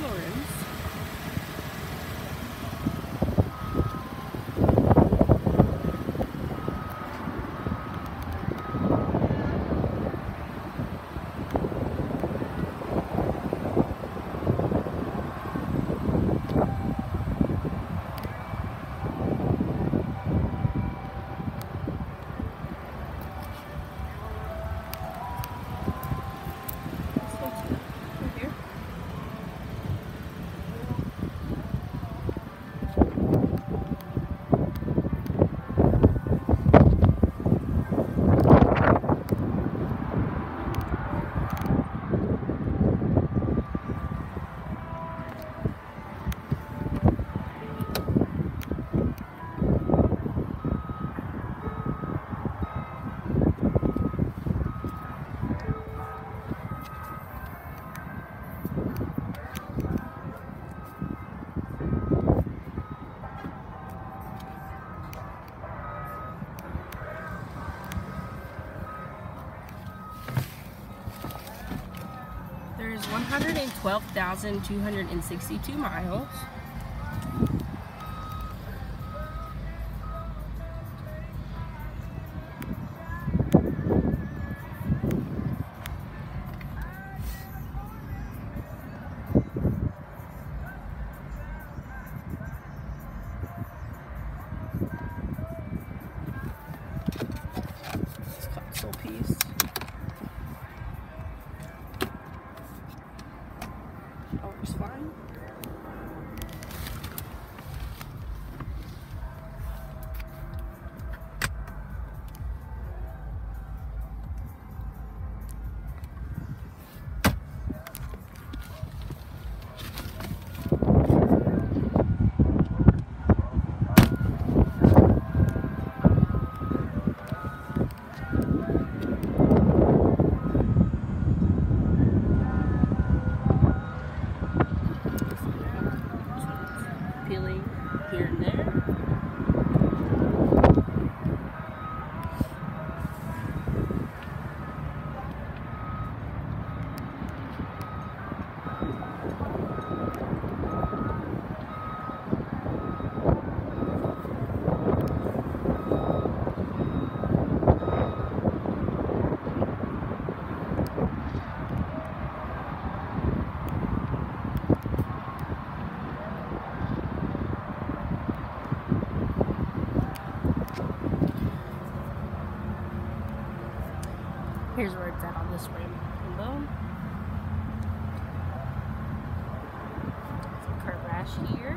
followers. There's 112,262 miles. Here's where it's at on this rainbow. Some curb rash here.